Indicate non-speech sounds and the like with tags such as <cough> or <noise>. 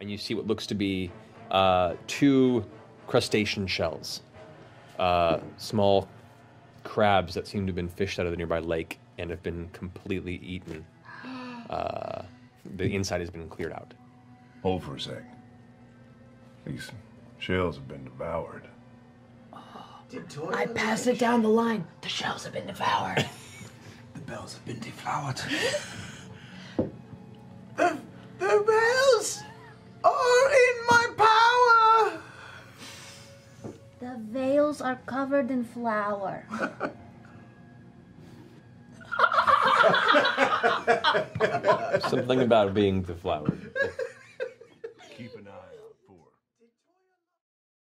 and you see what looks to be uh, two crustacean shells, uh, small crabs that seem to have been fished out of the nearby lake and have been completely eaten. <gasps> Uh, the inside has been cleared out. Hold for a sec. These shells have been devoured. I pass it down the line. The shells have been devoured. <laughs> The bells have been deflowered. <laughs> The veils are covered in flour. Something about being the flower. Keep an eye out.